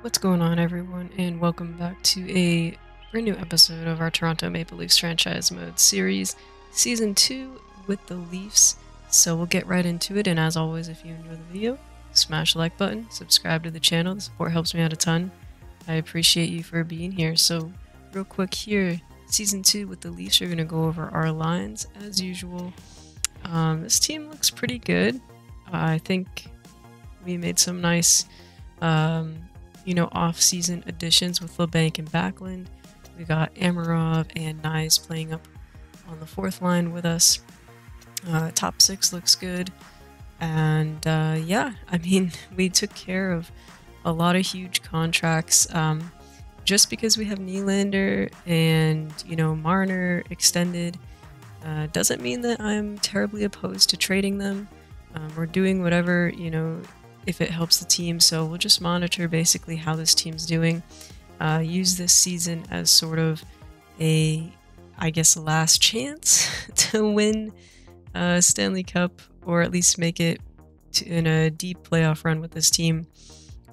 What's going on, everyone, and welcome back to a brand new episode of our Toronto Maple Leafs franchise mode series, season two with the Leafs. So we'll get right into it. And as always, if you enjoy the video, smash the like button, subscribe to the channel. The support helps me out a ton. I appreciate you for being here. So, real quick here, season two with the Leafs, we're going to go over our lines as usual. Um, this team looks pretty good. I think we made some nice, um, you know, off-season additions with Labanc and Backlund. We got Amirov and Knies playing up on the fourth line with us. Uh, top six looks good. And uh, yeah, I mean, we took care of a lot of huge contracts. Um, just because we have Nylander and, you know, Marner extended uh, doesn't mean that I'm terribly opposed to trading them. Um, we're doing whatever, you know, if it helps the team. So we'll just monitor basically how this team's doing. Uh, use this season as sort of a, I guess, last chance to win uh, Stanley Cup or at least make it to, in a deep playoff run with this team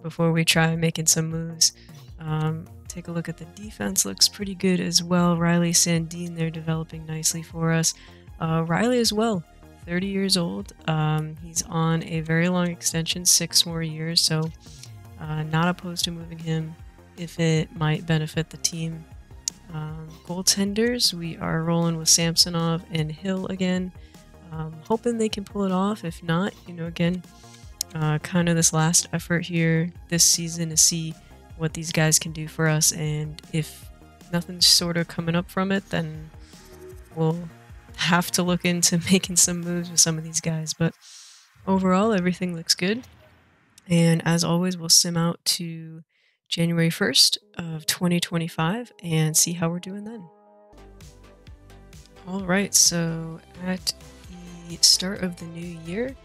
before we try making some moves. Um, take a look at the defense, looks pretty good as well. Rielly Sandin, they're developing nicely for us. Uh, Rielly as well, 30 years old. Um, he's on a very long extension, six more years, so uh, not opposed to moving him if it might benefit the team. Um, goaltenders, we are rolling with Samsonov and Hill again. Um, hoping they can pull it off. If not, you know, again, uh, kind of this last effort here this season to see what these guys can do for us. And if nothing's sort of coming up from it, then we'll have to look into making some moves with some of these guys. But overall, everything looks good. And as always, we'll sim out to January 1st of 2025 and see how we're doing then. All right, so at the start of the new year,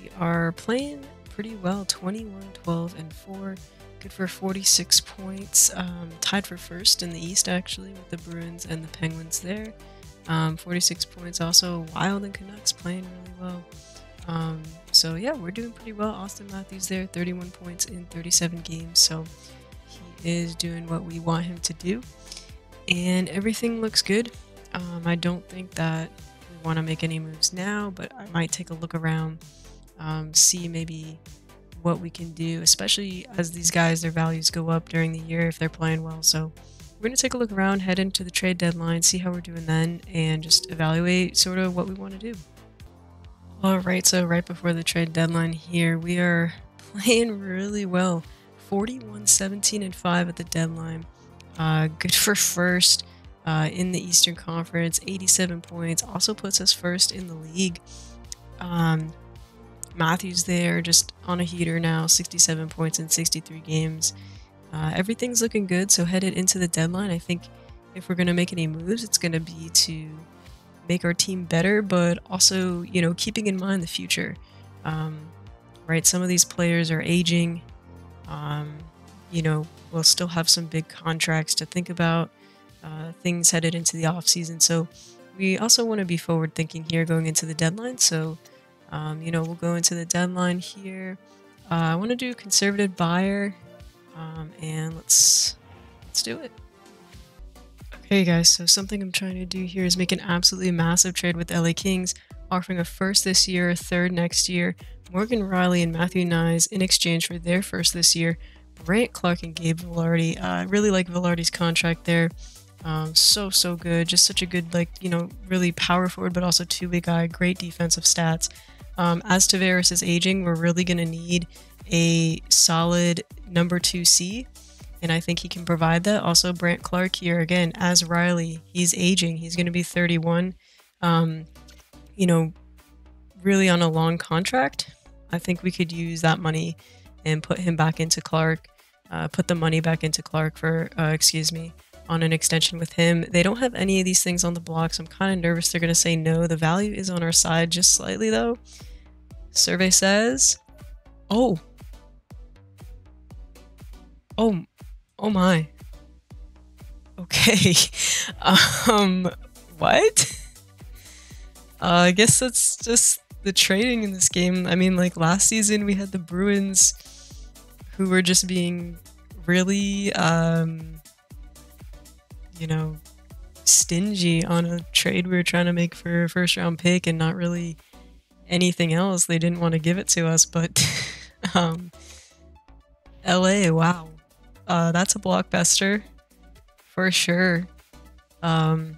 we are playing pretty well 21, 12, and 4. Good for 46 points. Um, tied for first in the East, actually, with the Bruins and the Penguins there. Um, 46 points. Also, Wild and Canucks playing really well. Um, so, yeah, we're doing pretty well. Auston Matthews there, 31 points in 37 games. So, he is doing what we want him to do. And everything looks good. Um, I don't think that we want to make any moves now, but I might take a look around, um, see maybe what we can do, especially as these guys, their values go up during the year if they're playing well. So we're going to take a look around, head into the trade deadline, see how we're doing then, and just evaluate sort of what we want to do. All right, so right before the trade deadline here, we are playing really well. 41, 17, and 5 at the deadline. Uh, good for first uh, in the Eastern Conference, 87 points. Also puts us first in the league. Um, Matthews there, just on a heater now, 67 points in 63 games. Uh, everything's looking good, so headed into the deadline, I think if we're going to make any moves, it's going to be to make our team better, but also, you know, keeping in mind the future. Um, right, some of these players are aging. Um, you know, we'll still have some big contracts to think about, uh, things headed into the off season. So we also want to be forward thinking here going into the deadline. So um, you know, we'll go into the deadline here. Uh, I want to do conservative buyer, um, and let's let's do it. Okay, guys. So something I'm trying to do here is make an absolutely massive trade with LA Kings, offering a first this year, a third next year, Morgan Rielly and Matthew Knies in exchange for their first this year, Brandt Clarke and Gabe Vilardi. Uh, I really like Vilardi's contract there. Um, so so good, just such a good like you know really power forward, but also two way guy. Great defensive stats. Um, as Tavares is aging, we're really going to need a solid number two C, and I think he can provide that. Also, Brandt Clarke here again as Rielly. he's aging. He's going to be 31. Um, you know, really on a long contract. I think we could use that money and put him back into Clarke. Uh, put the money back into Clarke for, uh, excuse me, on an extension with him. They don't have any of these things on the block, so I'm kind of nervous they're going to say no. The value is on our side just slightly, though. Survey says, oh, oh, oh my. Okay. um, what? Uh, I guess that's just the trading in this game. I mean, like last season we had the Bruins who were just being really, um, you know, stingy on a trade we were trying to make for a first round pick and not really anything else. They didn't want to give it to us, but um, LA, wow. Uh, that's a blockbuster for sure. Um,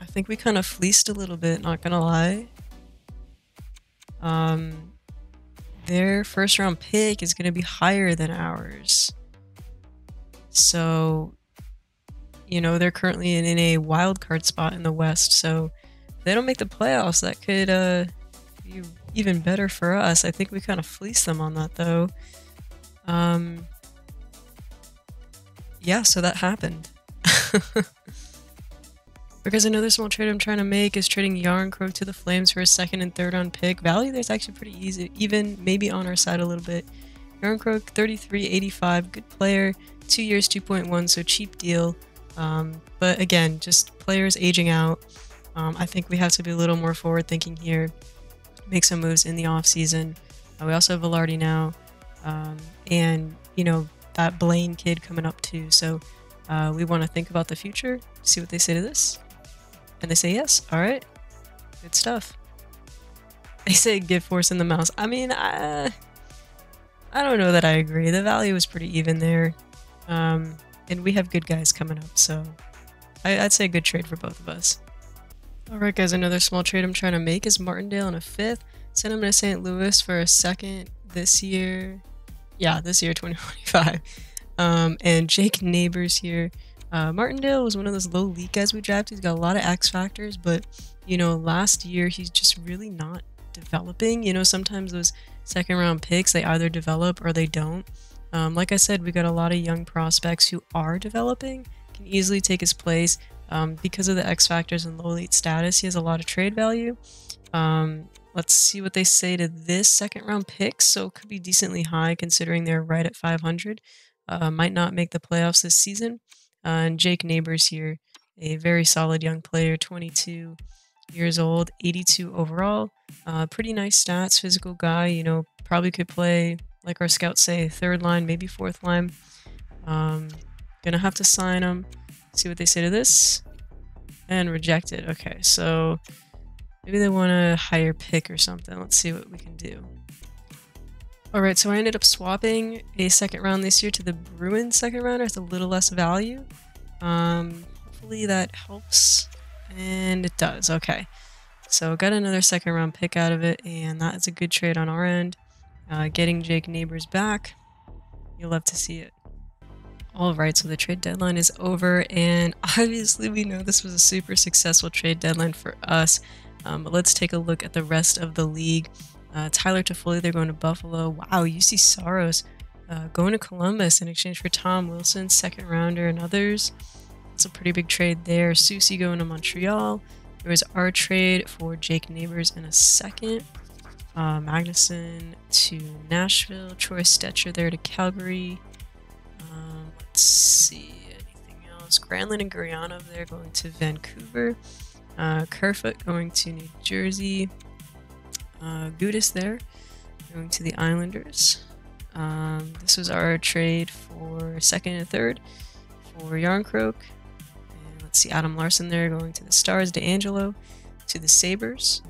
I think we kind of fleeced a little bit, not gonna lie. Um, their first round pick is gonna be higher than ours. So, you know, they're currently in, in a wild card spot in the West. So, if they don't make the playoffs, that could uh, be even better for us. I think we kind of fleeced them on that though. Um, yeah, so that happened. because another small trade I'm trying to make is trading Järnkrok to the Flames for a second and third round pick. Value there's actually pretty easy, even maybe on our side a little bit. Järnkrok, 33.85, good player, two years, 2.1, so cheap deal. Um, but again, just players aging out. Um, I think we have to be a little more forward thinking here, make some moves in the off season. Uh, we also have Vilardi now, um, and you know that Blaine kid coming up too. So uh, we want to think about the future, see what they say to this. And they say yes. All right. Good stuff. They say give force in the mouse. I mean, I, I don't know that I agree. The value was pretty even there. Um, and we have good guys coming up. So I, I'd say a good trade for both of us. All right, guys. Another small trade I'm trying to make is Martindale in a fifth. Send him to St. Louis for a second this year. Yeah, this year, 2025. Um, and Jake Neighbours here. Uh, Martindale was one of those low league guys we drafted. He's got a lot of X factors, but you know, last year he's just really not developing. You know, sometimes those second round picks they either develop or they don't. Um, like I said, we got a lot of young prospects who are developing, can easily take his place um, because of the X factors and low elite status. He has a lot of trade value. Um, let's see what they say to this second round pick. So it could be decently high considering they're right at 500. Uh, might not make the playoffs this season. Uh, and Jake Neighbours here, a very solid young player, 22 years old, 82 overall. Uh, pretty nice stats, physical guy. You know, probably could play, like our scouts say, third line, maybe fourth line. Um, gonna have to sign him. See what they say to this. And reject it. Okay, so maybe they want a higher pick or something. Let's see what we can do. Alright, so I ended up swapping a second round this year to the Bruins second rounder with a little less value. Um, hopefully that helps. And it does, okay. So got another second round pick out of it, and that is a good trade on our end. Uh, getting Jake Neighbours back, you'll love to see it. Alright, so the trade deadline is over, and obviously we know this was a super successful trade deadline for us. Um, but let's take a look at the rest of the league. Uh, Tyler Toffoli, they're going to Buffalo. Wow, Juuse Saros uh, going to Columbus in exchange for Tom Wilson, second rounder, and others. That's a pretty big trade there. Soucy going to Montreal. There was our trade for Jake Neighbours in a second. Uh, Magnuson to Nashville. Troy Stecher there to Calgary. Um, let's see anything else. Granlund and Gurianov there going to Vancouver. Uh, Kerfoot going to New Jersey uh, Gudas there, going to the Islanders. Um, this was our trade for second and third for Järnkrok. And let's see, Adam Larsson there going to the Stars. DeAngelo to the Sabres.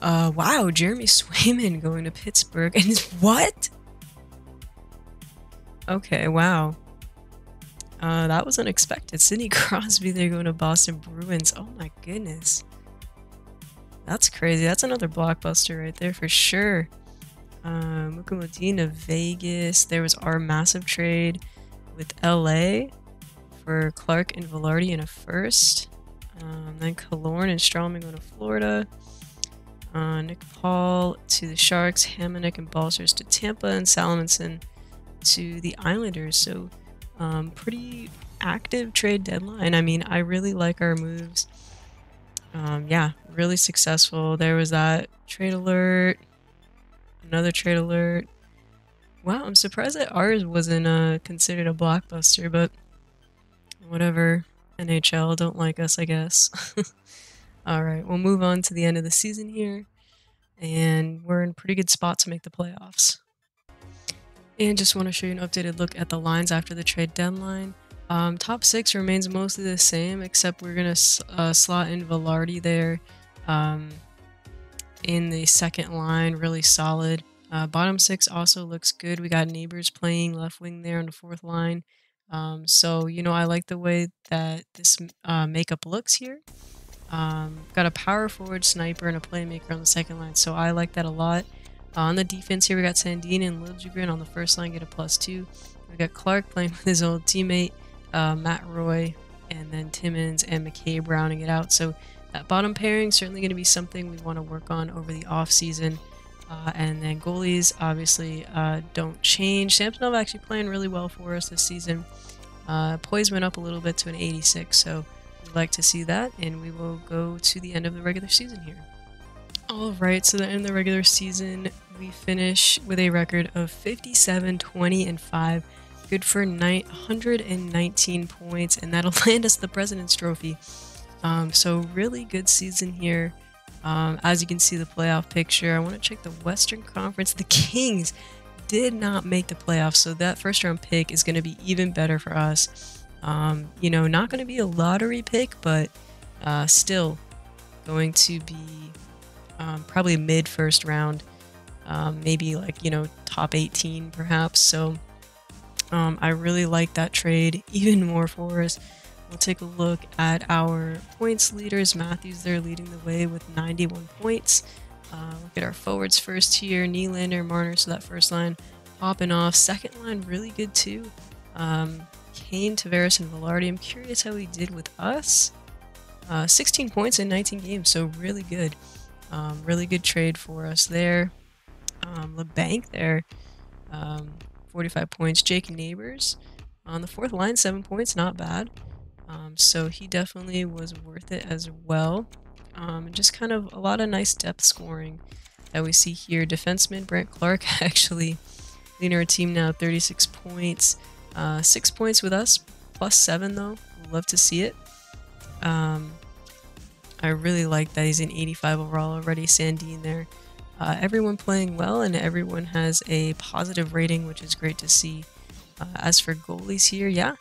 Uh, wow, Jeremy Swayman going to Pittsburgh. And what? Okay, wow. Uh, that was unexpected. Sidney Crosby, they're going to Boston Bruins. Oh my goodness. That's crazy. That's another blockbuster right there for sure. Um, Mukamodina, Vegas. There was our massive trade with LA for Clarke and Vilardi in a first. Um, then Killorn and Stralman going to Florida. Uh, Nick Paul to the Sharks, Hamonic and Balcers to Tampa, and Salomonsson to the Islanders. So, um, pretty active trade deadline. I mean, I really like our moves um, yeah, really successful. There was that trade alert, another trade alert. Wow, I'm surprised that ours wasn't uh, considered a blockbuster, but whatever. NHL don't like us, I guess. All right, we'll move on to the end of the season here, and we're in pretty good spot to make the playoffs. And just want to show you an updated look at the lines after the trade deadline. Um, top six remains mostly the same, except we're going to uh, slot in Vilardi there um, in the second line, really solid. Uh, bottom six also looks good. We got Neighbours playing left wing there on the fourth line. Um, so, you know, I like the way that this uh, makeup looks here. Um, got a power forward sniper and a playmaker on the second line, so I like that a lot. On the defense here, we got Sandin and Liljegren on the first line, get a plus two. We got Clarke playing with his old teammate, uh, Matt Roy, and then Timmins and McCabe rounding it out. So that bottom pairing certainly going to be something we want to work on over the off season. Uh, and then goalies obviously uh, don't change. Samsonov actually playing really well for us this season. Uh, poise went up a little bit to an 86, so we'd like to see that. And we will go to the end of the regular season here. Alright, so the of the regular season, we finish with a record of 57, 20, and 5. Good for 119 points, and that'll land us the President's Trophy. Um, so really good season here. Um, as you can see the playoff picture, I want to check the Western Conference. The Kings did not make the playoffs, so that first round pick is going to be even better for us. Um, you know, not going to be a lottery pick, but uh, still going to be um, probably mid first round, um, maybe like, you know, top 18 perhaps. So um, I really like that trade even more for us. We'll take a look at our points leaders. Matthews there leading the way with 91 points. Uh, look at our forwards first here. Nylander, Marner, so that first line popping off. Second line really good too. Um, Kane, Tavares, and Vilardi. I'm curious how he did with us. Uh, 16 points in 19 games, so really good. Um, really good trade for us there. Um, Labanc there, um, 45 points. Jake Neighbours on the fourth line, 7 points, not bad. Um, so he definitely was worth it as well. Um, just kind of a lot of nice depth scoring that we see here. Defenseman Brandt Clarke actually leading our team now 36 points. Uh, 6 points with us, plus 7 though. Love to see it. Um, I really like that he's an 85 overall already. Sandin there. Uh, everyone playing well and everyone has a positive rating, which is great to see. Uh, as for goalies here, yeah,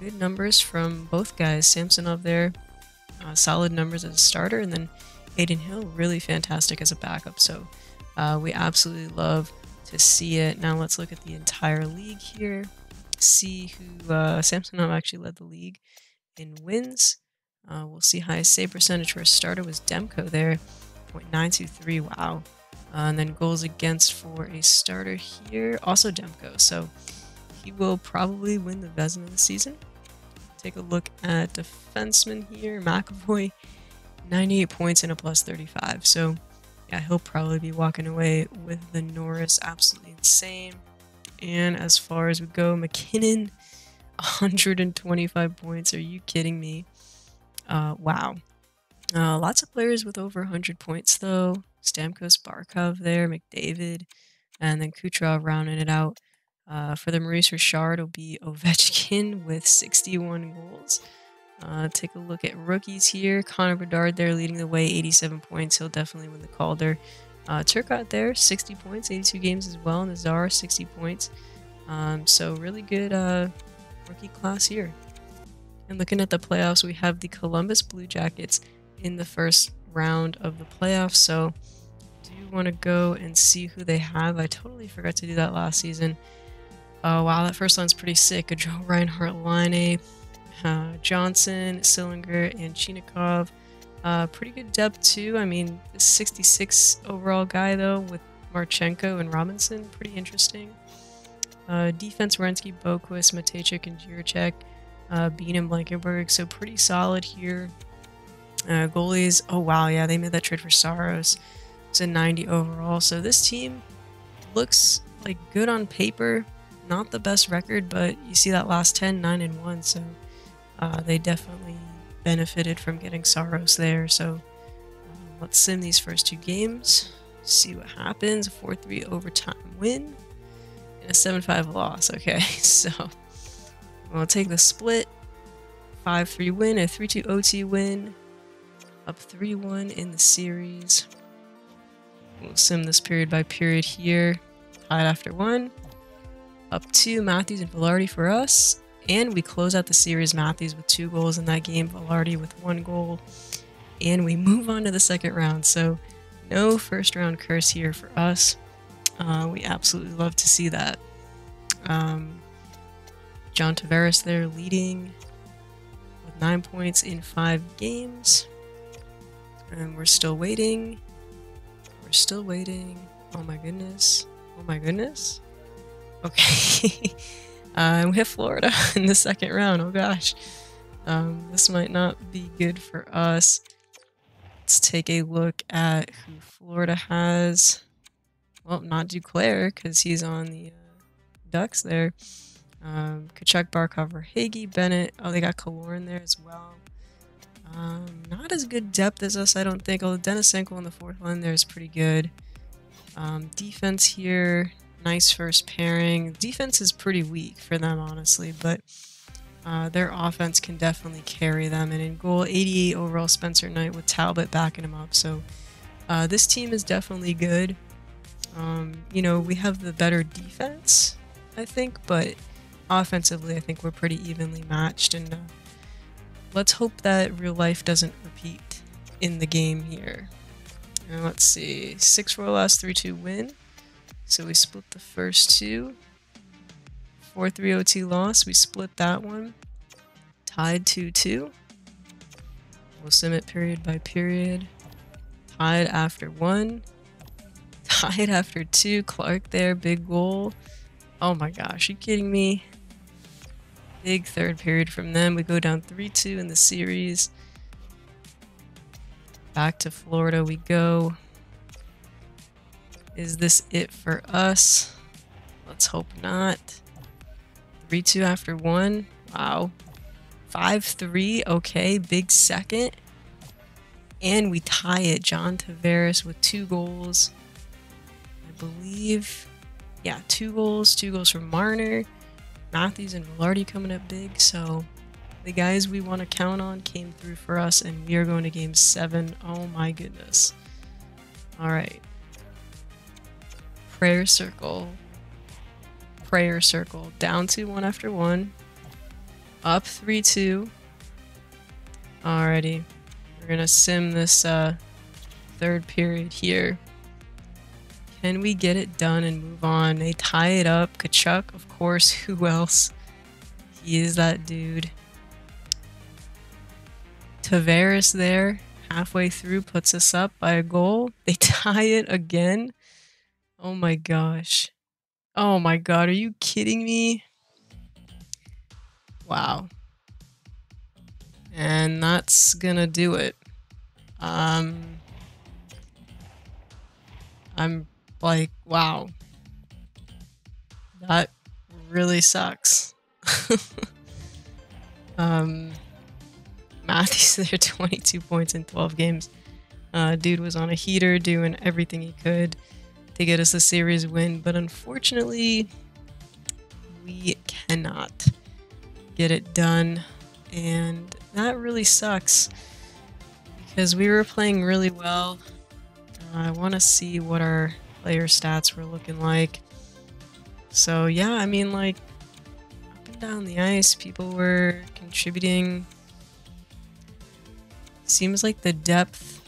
good numbers from both guys. Samsonov there, uh, solid numbers as a starter, and then Adin Hill, really fantastic as a backup. So uh, we absolutely love to see it. Now let's look at the entire league here. See who uh, Samsonov actually led the league in wins. Uh, we'll see highest save percentage for a starter was Demko there, 0.923. Wow. Uh, and then goals against for a starter here, also Demko. So he will probably win the Vezina of the season. Take a look at defenseman here, McAvoy, 98 points and a plus 35. So yeah, he'll probably be walking away with the Norris. Absolutely insane. And as far as we go, MacKinnon, 125 points. Are you kidding me? Uh, wow. Uh, lots of players with over 100 points, though. Stamkos, Barkov there, McDavid, and then Kucherov rounding it out. Uh, for the Maurice Richard, it'll be Ovechkin with 61 goals. Uh, take a look at rookies here. Connor Bedard there leading the way, 87 points. He'll definitely win the Calder. Uh, Turcotte there, 60 points, 82 games as well. And Nazar, 60 points. Um, so really good uh, rookie class here. And looking at the playoffs, we have the Columbus Blue Jackets in the first round of the playoffs. So do you want to go and see who they have? I totally forgot to do that last season. Oh, wow, that first line's pretty sick. A Joe Reinhart, Line uh, Johnson, Sillinger, and Chinakhov. Uh, pretty good depth, too. I mean, 66 overall guy, though, with Marchenko and Robinson. Pretty interesting. Uh, defense, Werenski, Boqvist, Mateychuk, and Jiricek uh, Bean and Blankenburg. So pretty solid here. Uh, goalies, oh wow, yeah, they made that trade for Saros. It's a 90 overall. So this team looks like good on paper. Not the best record, but you see that last 10, 9 and 1. So uh, they definitely benefited from getting Saros there. So uh, let's sim these first two games. See what happens. A 4 3 overtime win and a 7 5 loss. Okay, so We'll take the split. 5-3 win, a 3-2 OT win. Up 3-1 in the series. We'll sim this period by period here. Tied after one. up two Matthews and Vilardi for us. And we close out the series Matthews with two goals in that game, Vilardi with one goal. And we move on to the second round. So no first round curse here for us. Uh, we absolutely love to see that. Um, John Tavares there leading with nine points in five games. And we're still waiting. We're still waiting. Oh my goodness. Oh my goodness. Okay. uh, we hit Florida in the second round. Oh gosh. Um, this might not be good for us. Let's take a look at who Florida has. Well, not Duclair because he's on the uh, Ducks there. Um, Tkachuk, Barkov, Hagee, Bennett. Oh, they got Killorn there as well. Um, not as good depth as us, I don't think. Although Denisenko on the fourth line there is pretty good. Um, defense here, nice first pairing. Defense is pretty weak for them, honestly, but uh, their offense can definitely carry them. And in goal, 88 overall Spencer Knight with Talbot backing him up. So uh, this team is definitely good. Um, you know, we have the better defense, I think, but offensively, I think we're pretty evenly matched. And uh, let's hope that real life doesn't repeat in the game here. And let's see, six for last, three two win. So we split the first two. 4 3 OT loss, we split that one. Tied 2 2. We'll sim it period by period. Tied after one. Tied after two. Clarke there, big goal. Oh my gosh, you kidding me? Big third period from them. We go down 3 2 in the series. Back to Florida we go. Is this it for us? Let's hope not. 3-2 after one. Wow. 5-3. Okay, big second. And we tie it. John Tavares with two goals. I believe. Yeah, two goals. Two goals from Marner. Matthews and Vilardi coming up big. So the guys we want to count on came through for us, and we are going to game seven. Oh my goodness. All right. Prayer circle. Prayer circle. Down to one after one. Up 3 2. Alrighty. We're going to sim this uh, third period here. Can we get it done and move on? They tie it up. Tkachuk, of course. Who else? He is that dude. Tavares there, halfway through, puts us up by a goal. They tie it again. Oh my gosh. Oh my god, are you kidding me? Wow. And that's gonna do it. Um, I'm like, wow. That really sucks. um, Matthews there, 22 points in 12 games. Uh, dude was on a heater doing everything he could to get us a series win, but unfortunately, we cannot get it done. And that really sucks because we were playing really well. Uh, I want to see what our player stats were looking like. So, yeah, I mean, like, up and down the ice, people were contributing Seems like the depth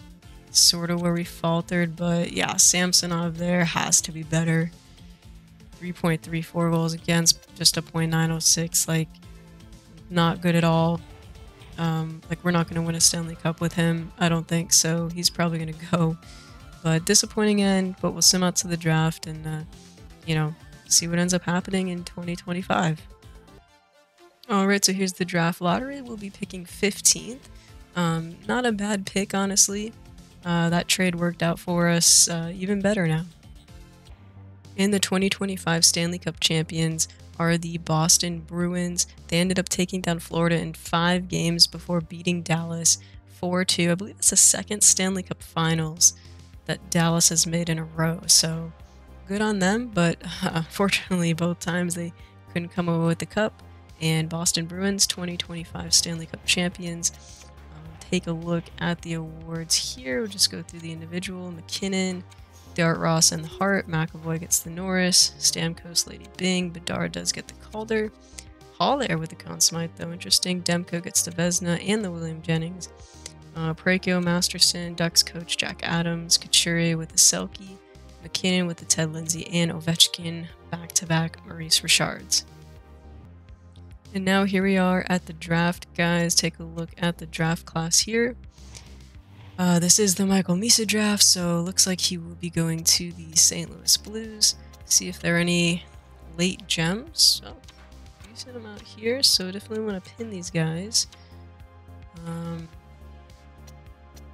sort of where we faltered, but yeah, Samsonov there has to be better. 3.34 goals against, just a .906, like not good at all. Um, like we're not going to win a Stanley Cup with him, I don't think so. He's probably going to go, but disappointing end. But we'll sim out to the draft and uh, you know see what ends up happening in 2025. All right, so here's the draft lottery. We'll be picking 15th. Um, not a bad pick, honestly. Uh, that trade worked out for us uh, even better now. In the 2025 Stanley Cup champions are the Boston Bruins. They ended up taking down Florida in five games before beating Dallas 4 2. I believe it's the second Stanley Cup finals that Dallas has made in a row. So good on them, but uh, fortunately, both times they couldn't come away with the cup. And Boston Bruins, 2025 Stanley Cup champions, take a look at the awards here. We'll just go through the individual. MacKinnon, Dart Ross and the Hart. McAvoy gets the Norris. Stamkos, Lady Byng. Bedard does get the Calder. Hall there with the Conn Smythe, though. Interesting. Demko gets the Vezina and the William Jennings. Uh, Masterson, Ducks coach Jack Adams. Couturier with the Selke, MacKinnon with the Ted Lindsay. And Ovechkin back to back Maurice Richards. And now here we are at the draft, guys. Take a look at the draft class here. Uh, this is the Michael Misa draft, so looks like he will be going to the St. Louis Blues. See if there are any late gems. So, decent amount here, so definitely want to pin these guys. Um,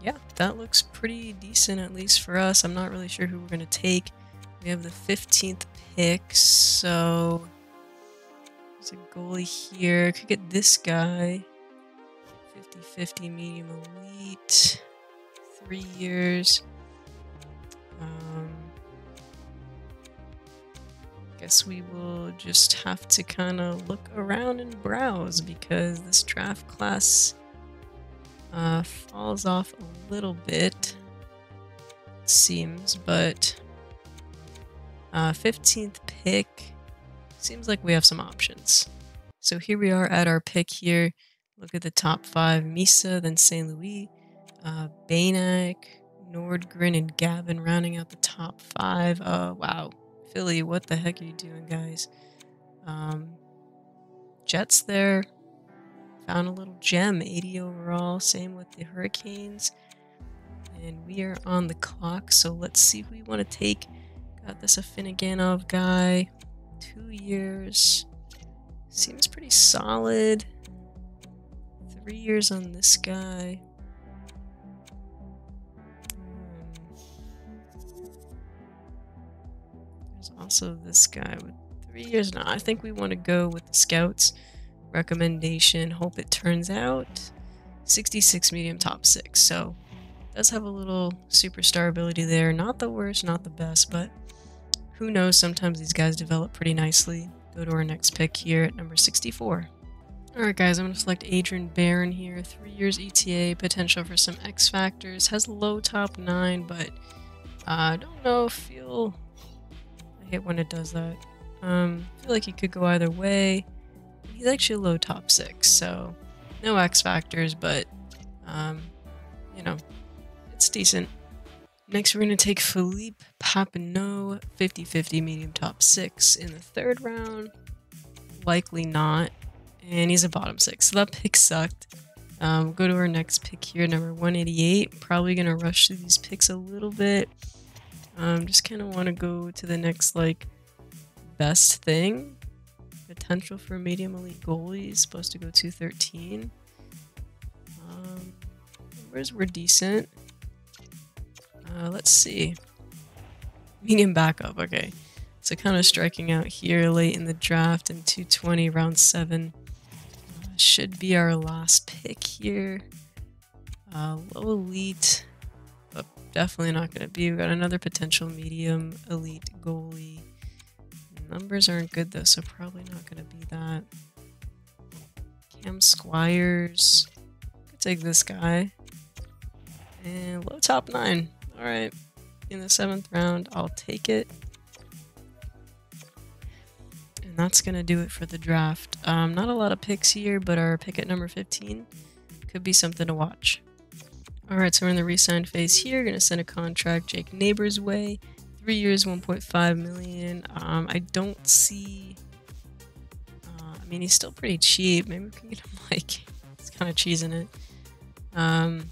yeah, that looks pretty decent, at least for us. I'm not really sure who we're going to take. We have the 15th pick, so there's a goalie here. Could get this guy. 50-50 medium elite three years. Um, guess we will just have to kind of look around and browse because this draft class uh, falls off a little bit, seems, but uh, 15th pick seems like we have some options. So here we are at our pick here. Look at the top five Misa, then St. Louis, uh, Banak, Nordgren, and Gavin rounding out the top five. Uh, wow. Philly, what the heck are you doing, guys? Um, Jets there. Found a little gem, 80 overall. Same with the Hurricanes. And we are on the clock, so let's see who we want to take. Got this Afinogenov guy. Two years. Seems pretty solid. Three years on this guy. Hmm. There's also this guy with three years now. I think we want to go with the scouts recommendation. Hope it turns out 66 medium top six. So does have a little superstar ability there. Not the worst, not the best, but who knows? Sometimes these guys develop pretty nicely. Go to our next pick here at number 64. Alright guys, I'm going to select Adrian Barron here. Three years ETA, potential for some X factors. Has low top nine, but I uh, don't know, feel I hate when it does that. Um, feel like he could go either way. He's actually a low top six, so no X factors, but um, you know, it's decent. Next, we're going to take Philippe Papineau, 50-50 medium top six in the third round. Likely not. And he's a bottom six, so that pick sucked. Um, we'll go to our next pick here, number 188. Probably going to rush through these picks a little bit. Um, just kind of want to go to the next, like, best thing. Potential for medium elite goalies, supposed to go 213. Um, numbers were decent. Uh, let's see. Medium backup, okay. So kind of striking out here late in the draft in 220, round 7. Uh, should be our last pick here. Uh, low elite but definitely not going to be. We've got another potential medium elite goalie. Numbers aren't good though, so probably not to be that. Cam Squires. Could take this guy. And low top nine. Alright. In the seventh round, I'll take it. And that's to do it for the draft. Um, not a lot of picks here, but our pick at number 15 could be something to watch. Alright, so we're in the resign phase here. Gonna send a contract Jake Neighbours way. Three years, 1.5 million. Um, I don't see. Uh, I mean, he's still pretty cheap. Maybe we can get him like. It's kind of cheesing it. Um,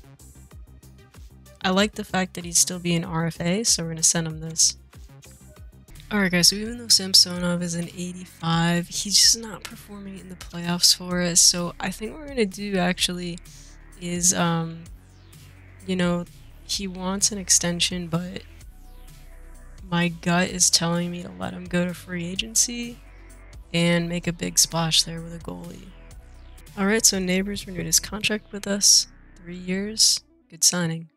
I like the fact that he's still being RFA, so we're gonna send him this. Alright guys, so even though Samsonov is an 85, he's just not performing in the playoffs for us. So I think what we're gonna do actually is um you know, he wants an extension, but my gut is telling me to let him go to free agency and make a big splash there with a goalie. Alright, so Neighbours renewed his contract with us. Three years. Good signing.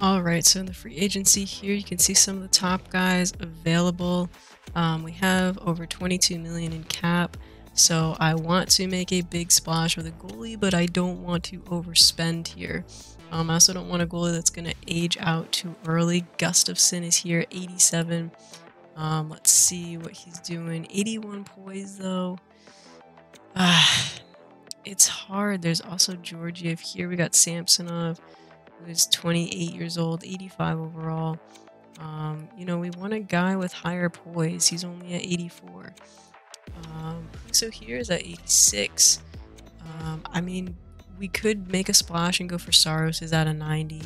Alright, so in the free agency here, you can see some of the top guys available. Um, we have over 22 million in cap. So I want to make a big splash with a goalie, but I don't want to overspend here. Um, I also don't want a goalie that's going to age out too early. Gustavsson is here, 87. Um, let's see what he's doing. 81 poise, though. Ah, it's hard. There's also Georgiev here. We got Samsonov, who's 28 years old, 85 overall. Um, you know, we want a guy with higher poise. He's only at 84. Um, so here is at 86. Um, I mean, we could make a splash and go for Saros is at a 90.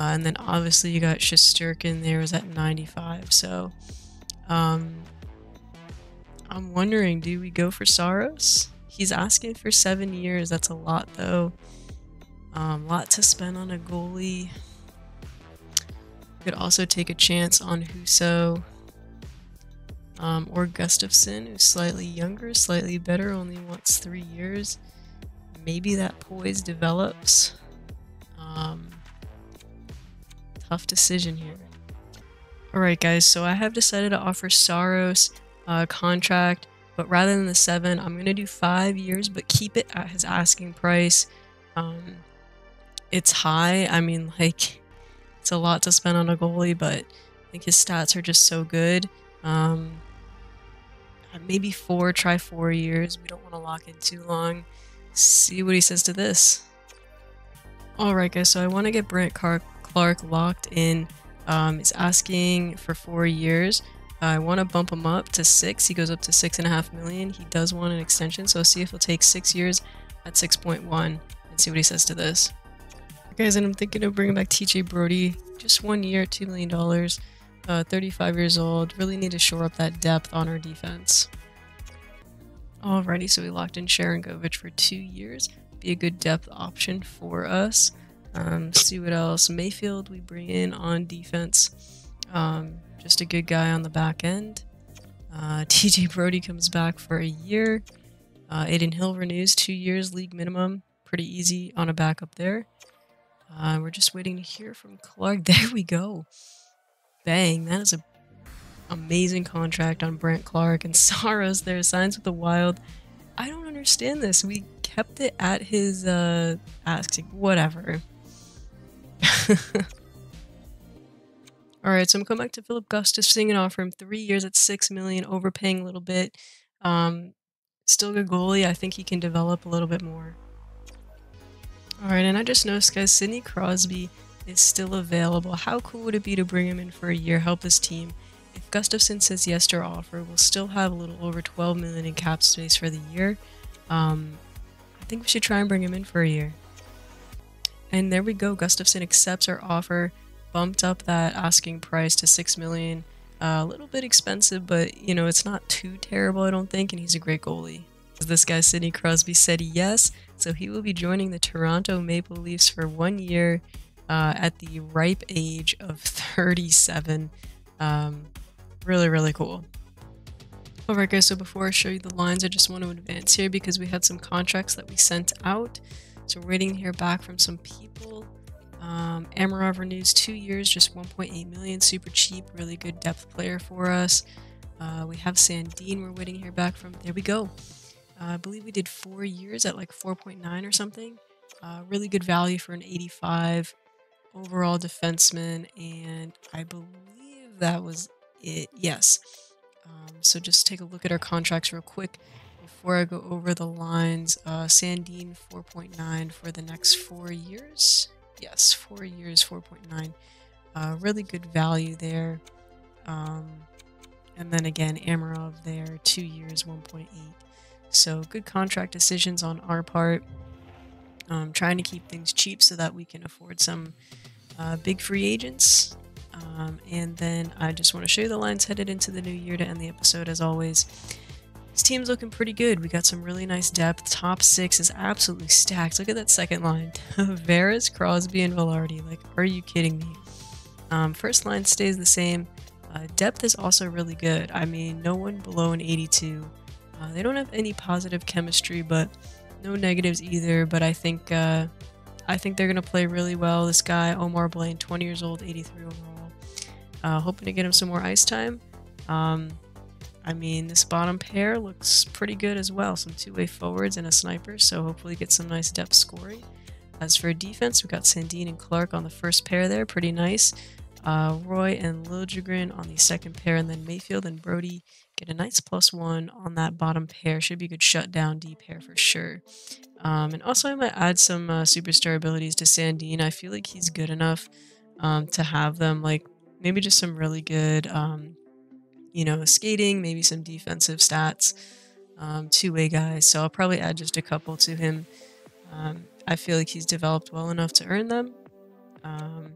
Uh, and then obviously you got Shesterkin there is at 95. So um, I'm wondering, do we go for Saros? He's asking for seven years. That's a lot though. Um, lot to spend on a goalie. Could also take a chance on Husso um, or Gustavsson, who's slightly younger, slightly better, only wants three years. Maybe that poise develops. Um, tough decision here. Alright guys, so I have decided to offer Saros a contract, but rather than the seven, I'm going to do five years, but keep it at his asking price. Um, it's high. I mean, like, it's a lot to spend on a goalie, but I think his stats are just so good. Um, maybe four, try four years. We don't want to lock in too long. See what he says to this. Alright guys, so I want to get Brandt Clarke locked in. Um, he's asking for four years. I want to bump him up to six. He goes up to six and a half million. He does want an extension, so I'll see if he'll take six years at 6.1 and see what he says to this. Guys, and I'm thinking of bringing back TJ Brodie. Just one year, $2 million. Uh, 35 years old. Really need to shore up that depth on our defense. Alrighty, so we locked in Sharangovich for two years. Be a good depth option for us. Um, see what else. Mayfield we bring in on defense. Um, just a good guy on the back end. Uh, TJ Brodie comes back for a year. Uh, Adin Hill renews two years league minimum. Pretty easy on a backup there. Uh, we're just waiting to hear from Clarke. There we go. Bang, that is a amazing contract on Brandt Clarke and Saros there, signs with the Wild. I don't understand this. We kept it at his uh asking whatever. Alright, so I'm coming back to Filip Gustavsson and offer him three years at six million, overpaying a little bit. Um still good goalie. I think he can develop a little bit more. Alright, and I just noticed guys, Sidney Crosby is still available. How cool would it be to bring him in for a year, help this team? If Gustavsson says yes to our offer, we'll still have a little over 12 million in cap space for the year. Um, I think we should try and bring him in for a year. And there we go. Gustavsson accepts our offer, bumped up that asking price to 6 million. Uh, a little bit expensive, but you know, it's not too terrible, I don't think, and he's a great goalie. This guy, Sidney Crosby, said yes, so he will be joining the Toronto Maple Leafs for one year uh, at the ripe age of 37. Um, really, really cool. Alright guys, so before I show you the lines, I just want to advance here because we had some contracts that we sent out. So we're waiting to hear back from some people. Um, Amirov renews two years, just 1.8 million, super cheap, really good depth player for us. Uh, we have Sandin we're waiting to hear back from. There we go. Uh, I believe we did four years at like 4.9 or something. Uh, really good value for an 85 overall defenseman, and I believe that was it. Yes. Um, so just take a look at our contracts real quick before I go over the lines. Uh, Sandin 4.9 for the next four years. Yes, four years, 4.9. Uh, really good value there. Um, and then again, Amirov there, two years, 1.8. So good contract decisions on our part. Um, trying to keep things cheap so that we can afford some uh, big free agents. Um, and then I just want to show you the lines headed into the new year to end the episode as always. This team's looking pretty good. We got some really nice depth. Top six is absolutely stacked. Look at that second line. Veras, Crosby, and Vilardi. Like, are you kidding me? Um, first line stays the same. Uh, depth is also really good. I mean, no one below an 82. Uh, they don't have any positive chemistry, but no negatives either. But I think uh, I think they're gonna play really well. This guy, Omar Blaine, 20 years old, 83 overall. Uh, hoping to get him some more ice time. Um, I mean, this bottom pair looks pretty good as well. Some two-way forwards and a sniper, so hopefully get some nice depth scoring. As for defense, we've got Sandin and Clarke on the first pair there, pretty nice. Uh, Roy and Liljegren on the second pair, and then Mayfield and Brodie get a nice plus one on that bottom pair. Should be a good shutdown D pair for sure. Um, and also, I might add some uh, superstar abilities to Sandin. I feel like he's good enough um, to have them. Like maybe just some really good, um, you know, skating, maybe some defensive stats, um, two way guys. So I'll probably add just a couple to him. Um, I feel like he's developed well enough to earn them. Um,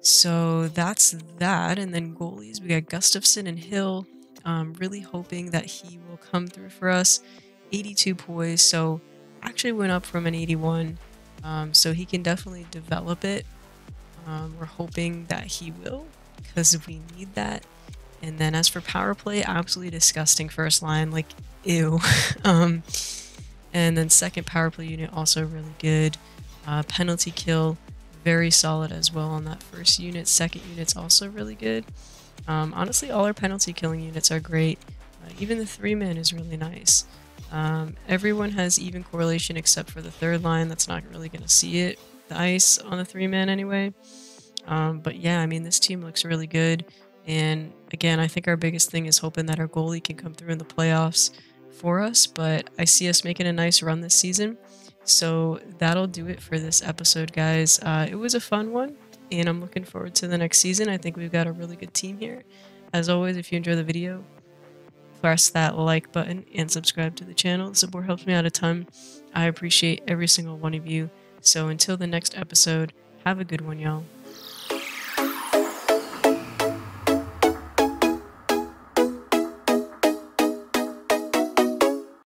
so that's that. And then goalies, we got Gustavsson and Hill. Um, really hoping that he will come through for us. 82 poise, so actually went up from an 81. Um, so he can definitely develop it. Um, we're hoping that he will because we need that. And then as for power play, absolutely disgusting first line, like ew. um, and then second power play unit also really good. Uh, penalty kill, very solid as well on that first unit. Second unit's also really good. Um, honestly, all our penalty killing units are great. Uh, even the three man is really nice. Um, everyone has even correlation except for the third line. That's not really going to see it, the ice on the three man anyway. Um, but yeah, I mean, this team looks really good. And again, I think our biggest thing is hoping that our goalie can come through in the playoffs for us, but I see us making a nice run this season. So that'll do it for this episode, guys. Uh, it was a fun one, and I'm looking forward to the next season. I think we've got a really good team here. As always, if you enjoy the video, press that like button and subscribe to the channel. The support helps me out a ton. I appreciate every single one of you. So until the next episode, have a good one, y'all.